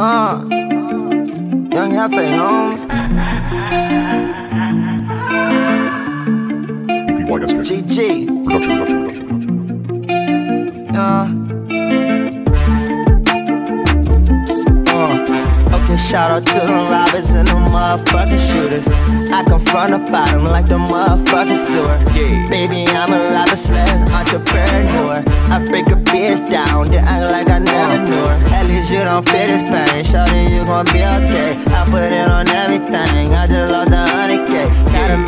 Uh, Young Jefe Holmes. GG. Production, production, production, shout out to them robbers and them motherfucking shooters. I confront about bottom like the motherfucking sewer. Yeah. Baby, I'm a rapper slash entrepreneur. I break a bitch down, then act like I never knew her. At least you don't feel this pain, shawty, you gon' be okay. I put it on everything, I just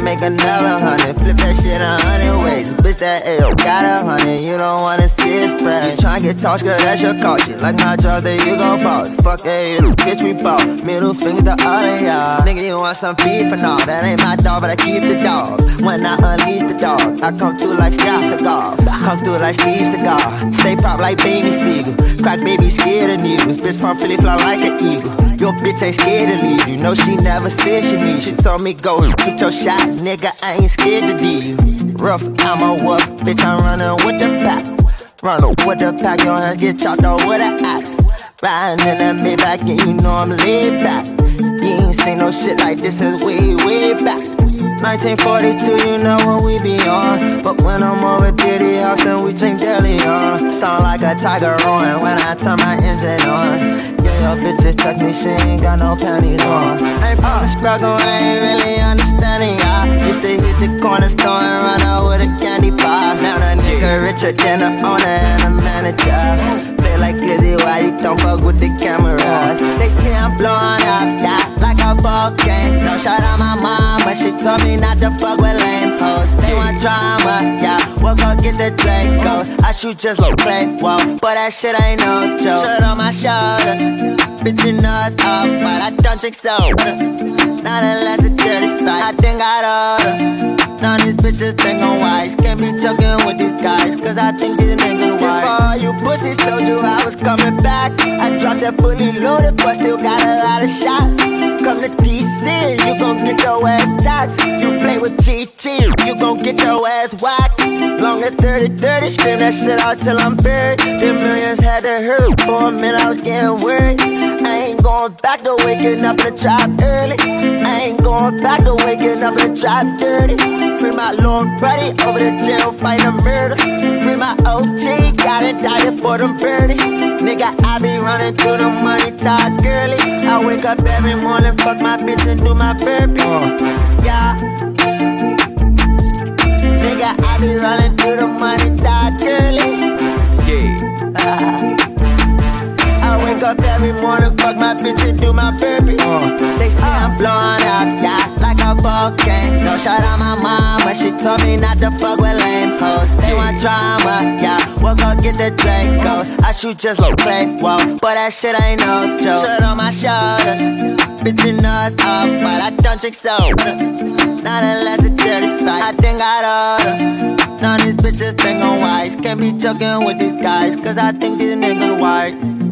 make another hundred, flip that shit a hundred ways. Bitch, that L, got a hundred, you don't wanna see it spread. You tryna get tossed, girl, that's your call. She like my drugs, that you gon' boss. Fuck you bitch, we bought. Middle finger to all of y'all. Nigga, you want some beef and all. That ain't my dog, but I keep the dog. When I unleash the dog, I come through like Scott Cigar. Come through like Steve Seagal. Stay pop like baby seagull. Crack baby scared of needles. Bitch from Philly fly like an eagle. Your bitch ain't scared to leave you. No, she never said she need. She told me go shoot your shot, nigga. I ain't scared to you. Rough, I'm a wolf. Bitch, I'm running with the pack. Running with the pack, your hands get chopped off with an axe. Riding in that Maybach, and you know I'm laid back. You ain't seen no shit like this since way, way back. 1942, you know what we be on. But when I'm over Diddy house, then we drink daily on. Sound like a tiger roaring when I turn my engine on. Yeah, your bitches touch me, she ain't got no panties on. Ain't from the struggle, ain't really understanding y'all. Used to hit the corner store and run out with a candy bar. Now the nigga richer than the owner and the manager. Play like Glizzy, why you don't fuck with the cameras? They say I'm blowing up, yeah, like a volcano. No shout out told me not to fuck with lame hoes. They want drama, yeah. We'll go get the Dracos. I shoot just like play, whoa, but that shit ain't no joke. Shirt on my shoulder, bitch you know it's up, but I don't drink soda. Not unless it's dirty spot. I think I'd order. None of these bitches think I'm wise. Can't be joking with these guys, cause I think these niggas wise. Just for all you pussies, told you I was coming back. I dropped that fully loaded, but still got a lot of shots. Come to DC, you gon' get your ass taxed. You play with GT, gon' get your ass whacked. Long as 30 30, scream that shit out till I'm buried. Them millions had to hurt. For a minute, I was getting worried. I ain't going back to waking up in the trap early. I ain't going back to waking up in the trap dirty. Free my Lord Buddy over the jail, fight a murder. Free my OG, got indicted for them birdies. Nigga, I be running through the money, talk girly. I wake up every morning, fuck my bitch and do my burpees. Uh. Yeah. Be running through the money, talk girly. Yeah. I wake up every morning, fuck my bitch and do my baby. burpee. Uh. They say I'm blowing up, yeah, like a volcano. No shout out my mom, but she told me not to fuck with lame hoes. They want drama, yeah, go get the Dracos. Oh. I shoot just like whoa, but that shit ain't no joke. Shirt on my shoulder. Bitch, you know it's up, but I don't drink soda. Not unless it's dirty spot. I think I'd order. None of these bitches think I'm wise. Can't be joking with these guys, cause I think these niggas white.